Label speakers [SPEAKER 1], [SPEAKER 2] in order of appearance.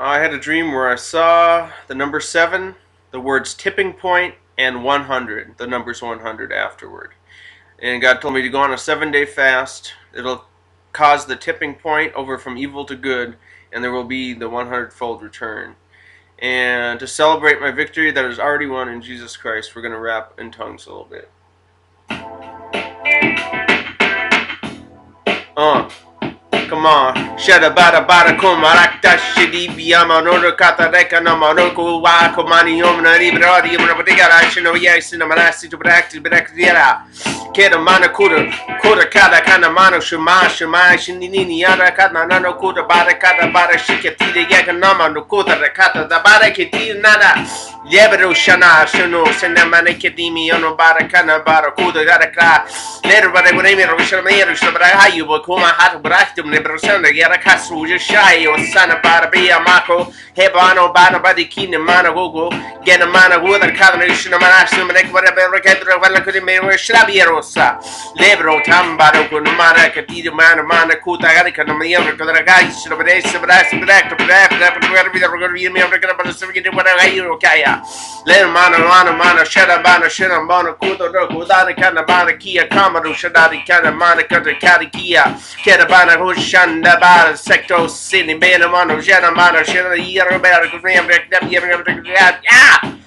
[SPEAKER 1] I had a dream where I saw the number 7, the words tipping point, and 100, the numbers 100 afterward. And God told me to go on a seven day fast. It'll cause the tipping point over from evil to good, and there will be the 100 fold return. And to celebrate my victory that is already won in Jesus Christ, we're going to rap in tongues a little bit. Uh. Come on. Shada bada bada kumarakta shidi biyama nono kata reka no monoko wa komani yomna libra di yomna badigara shino yes in manasi to practice braktiera. Keda mana kuda kuda kada kana mano shuma shuma shinini yara kana nano kuda bada kada bada shikati de yaka nama no kuda rekata da bada kiti nada. Liebero shana shino sena mana kedimi yono bada kana bada kuda gara kra. Lero bada guremi ro shama yero shama hayu bo kuma hat braktum ne brosana yara kasuja shai o sana bada bia mako hebano bada badi kine mana gogo gena mana guda kadana shino mana shino mana kbara bera kedra wala kudi me shrabierosa lebro tambaro kun mana katidi mana mana kuta gari kana mia kadra gai shino bada shino bada shino bada bada bada bada bada bada bada mi amra kana bada sivgi de wala gai ro kaya le mana mana mana shada bana shina mana kuta ro kuda kana mana kia kamaru shada kana mana kata kari kia kera bana hushanda bana secto sini bena mana jana mana shina yara bera kuna yamra kana yamra kana